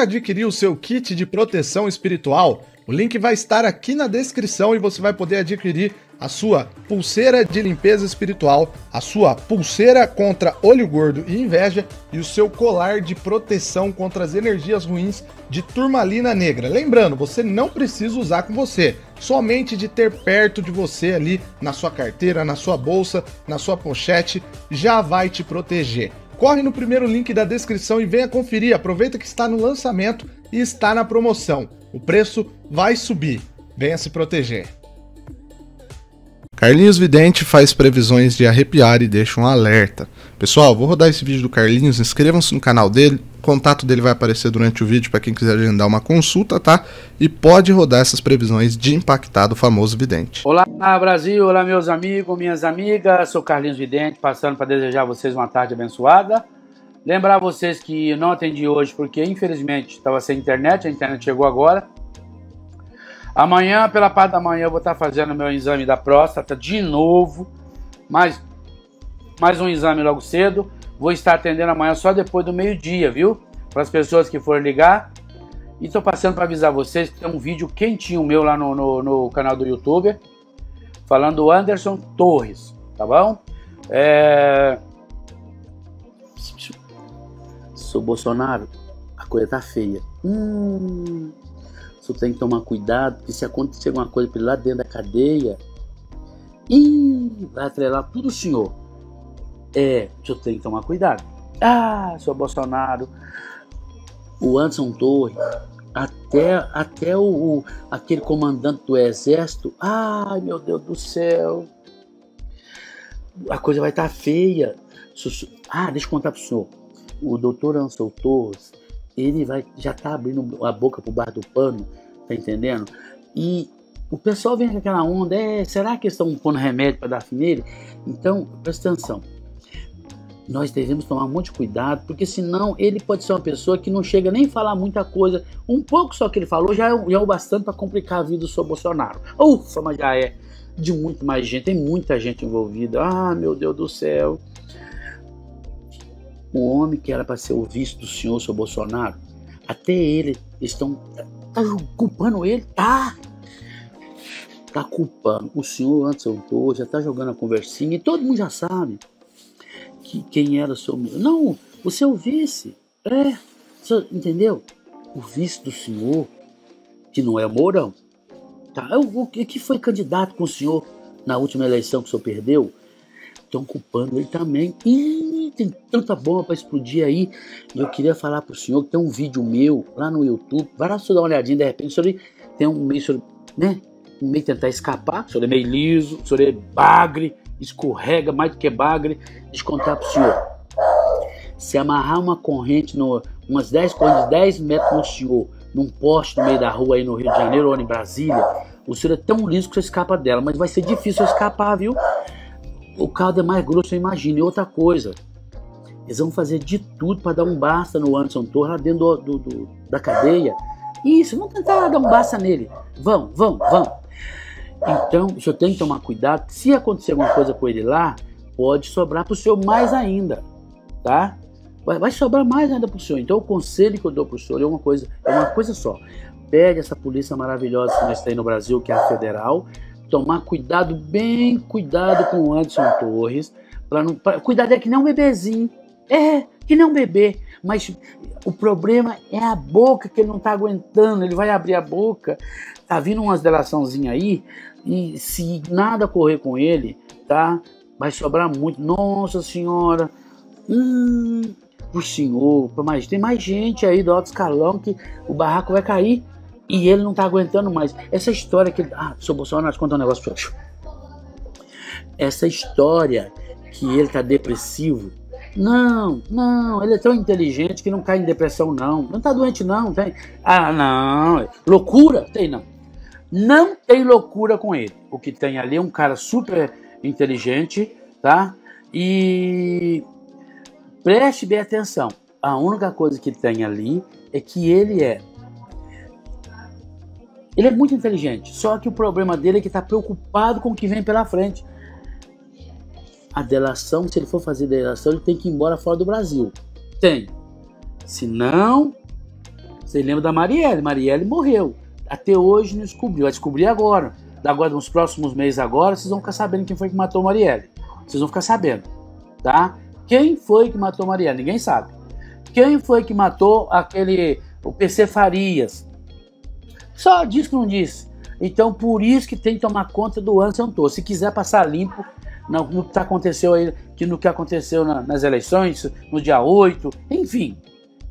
adquirir o seu kit de proteção espiritual? O link vai estar aqui na descrição e você vai poder adquirir a sua pulseira de limpeza espiritual, a sua pulseira contra olho gordo e inveja e o seu colar de proteção contra as energias ruins de turmalina negra. Lembrando, você não precisa usar com você, somente de ter perto de você ali na sua carteira, na sua bolsa, na sua pochete, já vai te proteger. Corre no primeiro link da descrição e venha conferir. Aproveita que está no lançamento e está na promoção. O preço vai subir. Venha se proteger. Carlinhos Vidente faz previsões de arrepiar e deixa um alerta. Pessoal, vou rodar esse vídeo do Carlinhos, inscrevam-se no canal dele, contato dele vai aparecer durante o vídeo para quem quiser agendar uma consulta, tá? E pode rodar essas previsões de impactar do famoso Vidente. Olá Brasil, olá meus amigos, minhas amigas, sou Carlinhos Vidente, passando para desejar a vocês uma tarde abençoada. Lembrar vocês que não atendi hoje porque infelizmente estava sem internet, a internet chegou agora. Amanhã, pela parte da manhã, eu vou estar fazendo meu exame da próstata de novo. Mais, mais um exame logo cedo. Vou estar atendendo amanhã só depois do meio-dia, viu? Para as pessoas que forem ligar. E estou passando para avisar vocês que tem um vídeo quentinho meu lá no, no, no canal do YouTube. Falando do Anderson Torres, tá bom? É... Sou Bolsonaro, a coisa tá feia. Hum senhor tem que tomar cuidado, porque se acontecer alguma coisa lá dentro da cadeia, ih, vai atrelar tudo o senhor. É, senhor tem que tomar cuidado. Ah, senhor Bolsonaro, o Anderson Torres, até, até o, o, aquele comandante do exército, ai meu Deus do céu, a coisa vai estar tá feia. Ah, deixa eu contar para o senhor. O doutor Anderson Torres, ele vai já tá abrindo a boca pro bar do pano, tá entendendo? E o pessoal vem com aquela onda, é, será que estão pondo remédio para dar nele? Então, presta atenção. Nós devemos tomar muito cuidado, porque senão ele pode ser uma pessoa que não chega nem a falar muita coisa. Um pouco só que ele falou já é, já é o bastante para complicar a vida do seu Bolsonaro. Ufa, mas já é de muito mais gente, tem muita gente envolvida. Ah, meu Deus do céu o homem que era para ser o vice do senhor, seu Bolsonaro, até ele estão tá culpando ele, tá? Tá culpando. O senhor antes eu já tá jogando a conversinha e todo mundo já sabe que quem era o seu. Não, o seu vice. É, você entendeu? O vice do senhor, que não é Mourão, tá? O que foi candidato com o senhor na última eleição que o senhor perdeu? Estão culpando ele também. Ih, tem tanta bomba para explodir aí. E eu queria falar pro senhor que tem um vídeo meu lá no YouTube. Vai lá só dar uma olhadinha, de repente o senhor tem um meio, senhor, né? Meio tentar escapar. O senhor é meio liso, o senhor é bagre, escorrega mais do que bagre. Deixa eu contar pro senhor. Se amarrar uma corrente, no, umas 10 correntes, 10 metros no senhor, num poste no meio da rua aí no Rio de Janeiro ou em Brasília, o senhor é tão liso que você escapa dela, mas vai ser difícil escapar, viu? O caldo é mais grosso, imagina. E outra coisa, eles vão fazer de tudo para dar um basta no Anderson Torres lá dentro do, do, do, da cadeia. Isso, vão tentar dar um basta nele. Vão, vão, vão. Então, o senhor tem que tomar cuidado. Se acontecer alguma coisa com ele lá, pode sobrar para o senhor mais ainda, tá? Vai, vai sobrar mais ainda para o senhor. Então, o conselho que eu dou para o senhor é uma coisa, é uma coisa só. Pegue essa polícia maravilhosa que nós temos no Brasil, que é a federal, tomar cuidado, bem cuidado com o Anderson Torres, para não, pra, cuidado é que nem um bebezinho, é, nem um bebê. Mas o problema é a boca que ele não está aguentando. Ele vai abrir a boca. Tá vindo umas delaçãozinhas aí. E se nada correr com ele, tá? Vai sobrar muito. Nossa Senhora. Hum, o senhor, mas tem mais gente aí do alto escalão que o barraco vai cair e ele não tá aguentando mais. Essa história que ele. Ah, seu Bolsonaro, conta um negócio pra Essa história que ele tá depressivo não, não, ele é tão inteligente que não cai em depressão, não. Não tá doente, não. Tem. Ah, não. Loucura? Tem, não. Não tem loucura com ele. O que tem ali é um cara super inteligente, tá? E preste bem atenção. A única coisa que tem ali é que ele é. Ele é muito inteligente. Só que o problema dele é que está preocupado com o que vem pela frente a delação, se ele for fazer delação, ele tem que ir embora fora do Brasil. Tem. Se não, Vocês lembram da Marielle? Marielle morreu. Até hoje não descobriu. Vai descobrir agora. Agora, nos próximos meses agora, vocês vão ficar sabendo quem foi que matou Marielle. Vocês vão ficar sabendo, tá? Quem foi que matou Marielle? Ninguém sabe. Quem foi que matou aquele, o PC Farias? Só diz que não disse. Então, por isso que tem que tomar conta do Anderson. Se quiser passar limpo no, no que aconteceu aí, que no que aconteceu na, nas eleições, no dia 8, enfim,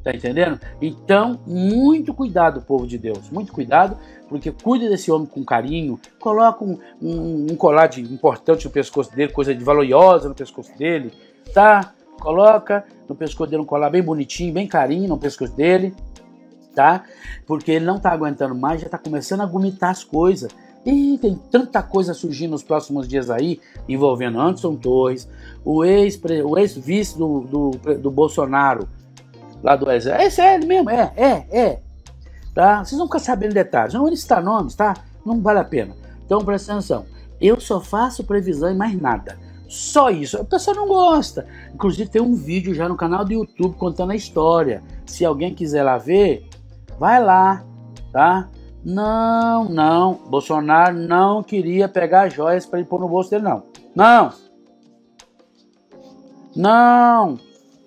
Tá entendendo? Então, muito cuidado, povo de Deus. Muito cuidado, porque cuide desse homem com carinho. Coloca um, um, um colar de importante no pescoço dele, coisa de valiosa no pescoço dele, tá? Coloca no pescoço dele um colar bem bonitinho, bem carinho no pescoço dele, tá? Porque ele não tá aguentando mais, já tá começando a vomitar as coisas. E tem tanta coisa surgindo nos próximos dias aí, envolvendo Anderson Torres, o ex-vice ex do, do, do Bolsonaro, lá do exército. É sério mesmo, é, é, é. Tá? Vocês não ficam sabendo detalhes. Não vou citar nomes, tá? Não vale a pena. Então presta atenção. Eu só faço previsão e mais nada. Só isso. A pessoa não gosta. Inclusive tem um vídeo já no canal do YouTube contando a história. Se alguém quiser lá ver, vai lá, tá? Não, não. Bolsonaro não queria pegar joias para ele pôr no bolso dele, não. Não. Não.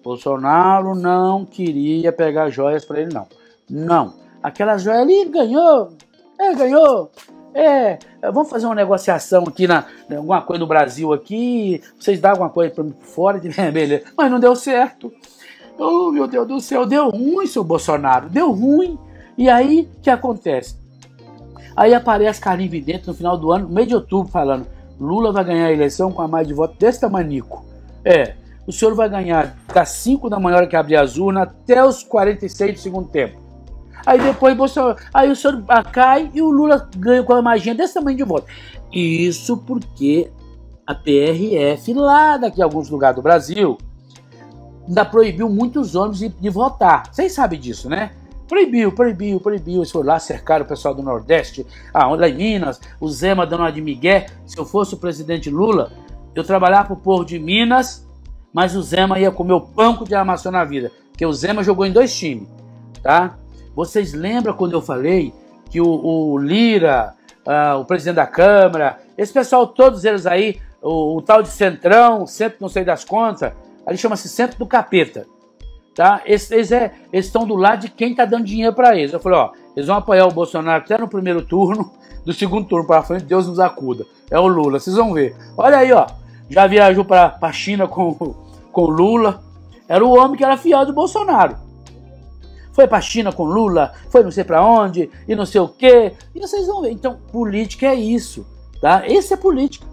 Bolsonaro não queria pegar joias para ele, não. Não. Aquela joia ali ganhou. É, ganhou. É, vamos fazer uma negociação aqui na alguma coisa no Brasil aqui. Vocês dão alguma coisa para mim fora, é, beleza. Mas não deu certo. Oh, meu Deus do céu, deu ruim, seu Bolsonaro, deu ruim. E aí, o que acontece? Aí aparece Carinho Vidente no final do ano, no mês de outubro, falando: Lula vai ganhar a eleição com a mais de voto desse tamanico. É, o senhor vai ganhar das 5 da manhã que abrir as urnas até os 46 do segundo tempo. Aí depois Bolsonaro, aí o senhor cai e o Lula ganha com a magia desse tamanho de voto. Isso porque a PRF, lá daqui a alguns lugares do Brasil, ainda proibiu muitos ônibus de, de votar. Vocês sabem disso, né? Proibiu, proibiu, proibiu. Eles foram lá, cercar o pessoal do Nordeste, ah, lá em Minas, o Zema dando uma de Miguel. Se eu fosse o presidente Lula, eu trabalhava pro povo de Minas mas o Zema ia comer o panco de armação na vida, porque o Zema jogou em dois times, tá? Vocês lembram quando eu falei que o, o Lira, uh, o presidente da Câmara, esse pessoal, todos eles aí, o, o tal de Centrão, Centro não sei das contas, ali chama-se Centro do Capeta, tá? Eles, eles, é, eles estão do lado de quem tá dando dinheiro para eles. Eu falei, ó, eles vão apoiar o Bolsonaro até no primeiro turno, do segundo turno para frente, Deus nos acuda. É o Lula, vocês vão ver. Olha aí, ó, já viajou para a China com com Lula. Era o homem que era fiel do Bolsonaro. Foi para a China com Lula, foi não sei para onde, e não sei o quê. E vocês vão ver. Então, política é isso. Tá? Esse é política.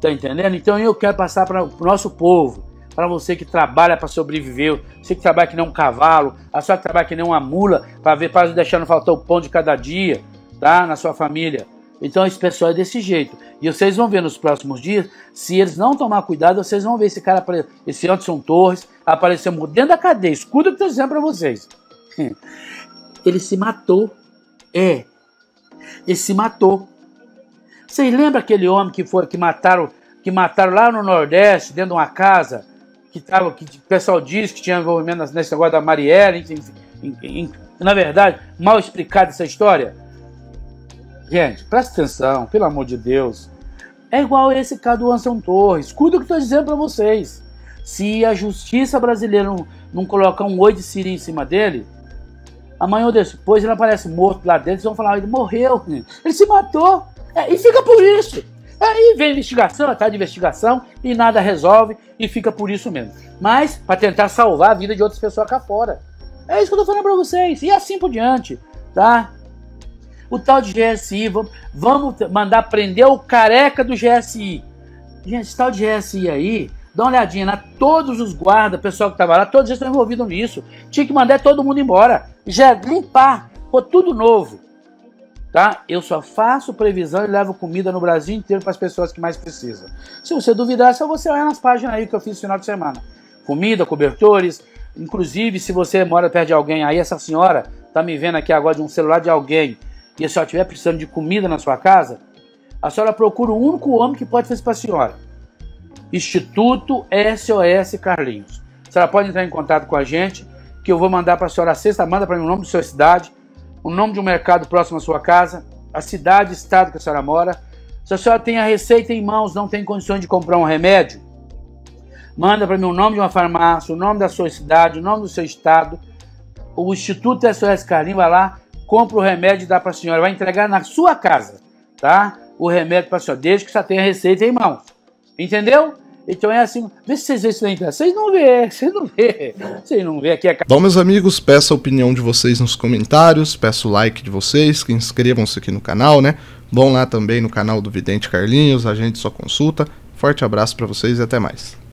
Tá entendendo? Então eu quero passar para o nosso povo, para você que trabalha para sobreviver, você que trabalha que nem um cavalo, a sua que trabalha que nem uma mula, para ver, para deixar não faltar o pão de cada dia, tá? Na sua família. Então esse pessoal é desse jeito. E vocês vão ver nos próximos dias, se eles não tomar cuidado, vocês vão ver esse cara, esse Anderson Torres, aparecer dentro da cadeia. Escuta o que eu estou dizendo para vocês. Ele se matou. É. Ele se matou. Vocês lembram aquele homem que foi que mataram, que mataram lá no Nordeste, dentro de uma casa, que tava, que o pessoal diz que tinha envolvimento nesse negócio da Marielle, enfim, na verdade, mal explicada essa história? Gente, presta atenção, pelo amor de Deus. É igual esse caso do Anselmo Torres. Cuida o que estou dizendo para vocês. Se a justiça brasileira não, não colocar um oi de siri em cima dele, amanhã ou depois ele aparece morto lá dentro, eles vão falar, ele morreu, ele se matou. É, e fica por isso. Aí vem investigação, a de investigação, e nada resolve, e fica por isso mesmo. Mas para tentar salvar a vida de outras pessoas cá fora. É isso que eu tô falando para vocês. E assim por diante, tá? o tal de GSI, vamos, vamos mandar prender o careca do GSI. Gente, esse tal de GSI aí, dá uma olhadinha na todos os guardas, pessoal que estava lá, todos eles estão envolvidos nisso. Tinha que mandar todo mundo embora. Já limpar, pôr tudo novo. Tá? Eu só faço previsão e levo comida no Brasil inteiro para as pessoas que mais precisam. Se você duvidar, é só você olhar nas páginas aí que eu fiz no final de semana. Comida, cobertores, inclusive se você mora perto de alguém aí, essa senhora tá me vendo aqui agora de um celular de alguém e a senhora estiver precisando de comida na sua casa, a senhora procura o único homem que pode fazer para a senhora. Instituto SOS Carlinhos. A senhora pode entrar em contato com a gente que eu vou mandar para a senhora a cesta, manda para mim o nome da sua cidade, o nome de um mercado próximo à sua casa, a cidade, estado que a senhora mora. Se a senhora tem a receita em mãos, não tem condições de comprar um remédio, manda para mim o nome de uma farmácia, o nome da sua cidade, o nome do seu estado. O Instituto SOS Carlinho vai lá, compra o remédio e dá para a senhora, vai entregar na sua casa, tá? O remédio para a senhora, desde que você tenha a receita em mãos. Entendeu? Então é assim, vê se vocês vêem isso na internet. Vocês não vê, vocês não vê. Vocês não vê aqui é... Bom, meus amigos, peço a opinião de vocês nos comentários, peço o like de vocês, que inscrevam-se aqui no canal, né? Bom lá também no canal do Vidente Carlinhos, a gente só consulta. Forte abraço para vocês e até mais.